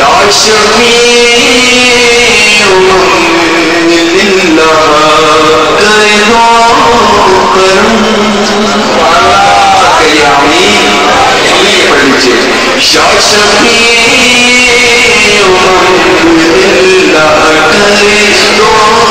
يا شفيع لله کرو کرم کریے آمین پڑھ لیجیے یا کرو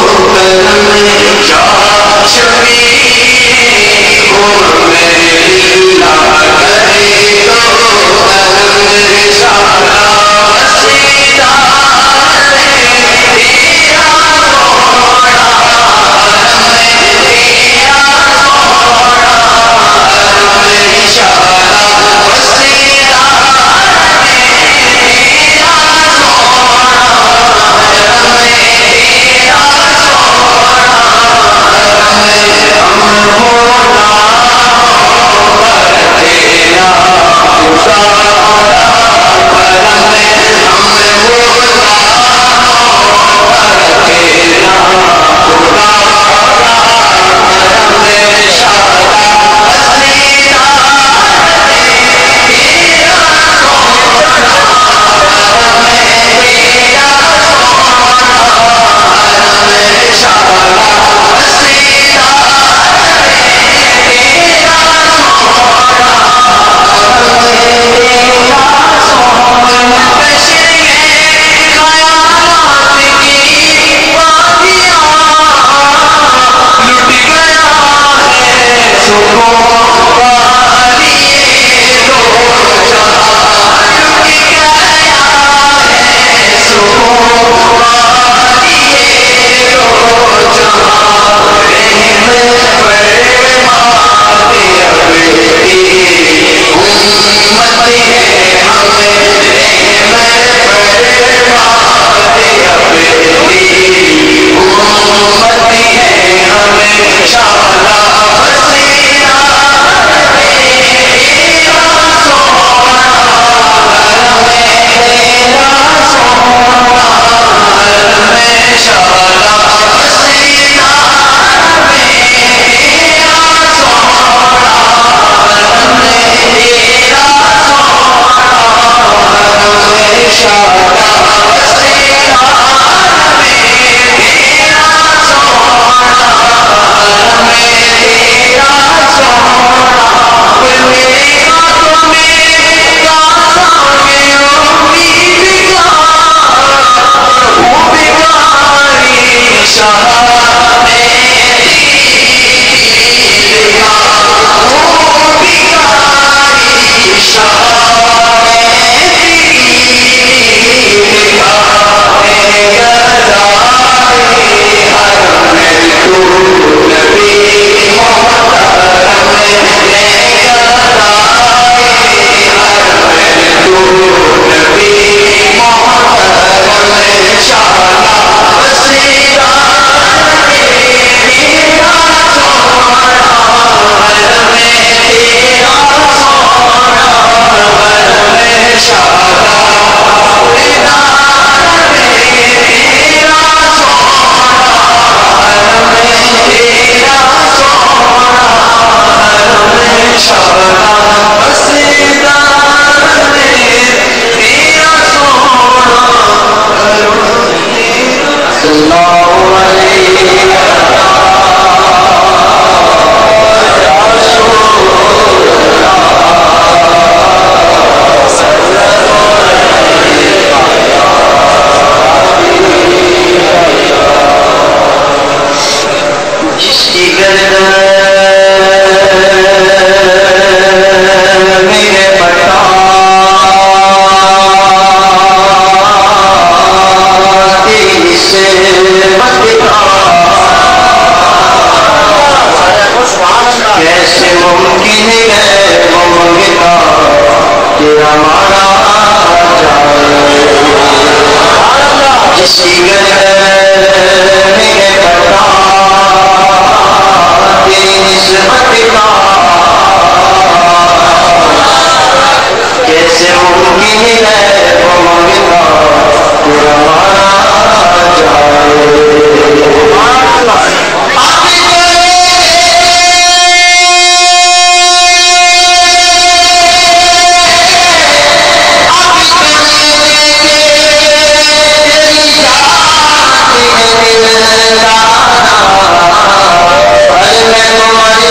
मैं तुम्हारी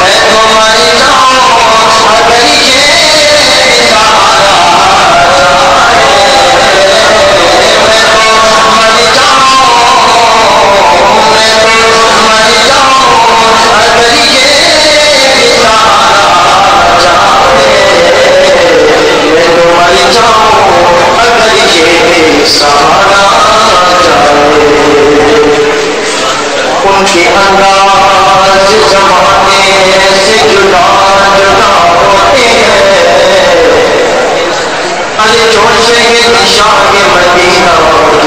मैं तुम्हारी अरे जोश है दिशा के मदीना